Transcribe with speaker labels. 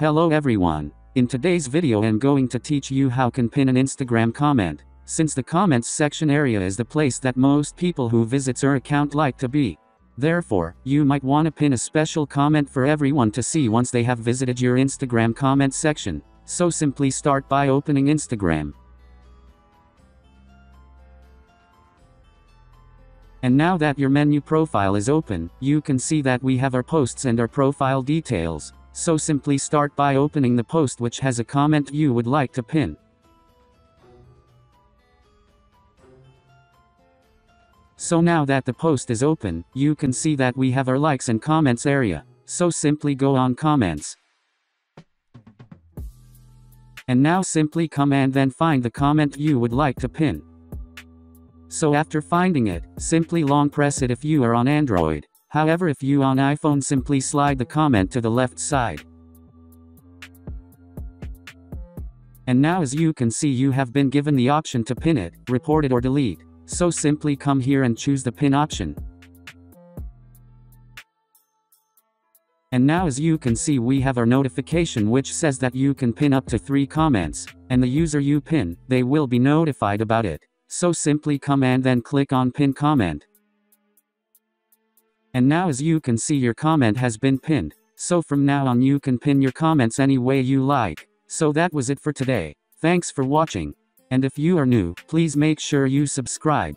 Speaker 1: Hello everyone. In today's video I'm going to teach you how can pin an Instagram comment, since the comments section area is the place that most people who visits your account like to be. Therefore, you might want to pin a special comment for everyone to see once they have visited your Instagram comment section. So simply start by opening Instagram. And now that your menu profile is open, you can see that we have our posts and our profile details. So simply start by opening the post which has a comment you would like to pin. So now that the post is open, you can see that we have our likes and comments area. So simply go on comments. And now simply come and then find the comment you would like to pin. So after finding it, simply long press it if you are on Android. However if you on iPhone simply slide the comment to the left side. And now as you can see you have been given the option to pin it, report it or delete. So simply come here and choose the pin option. And now as you can see we have our notification which says that you can pin up to 3 comments, and the user you pin, they will be notified about it. So simply come and then click on pin comment. And now as you can see your comment has been pinned, so from now on you can pin your comments any way you like. So that was it for today. Thanks for watching. And if you are new, please make sure you subscribe.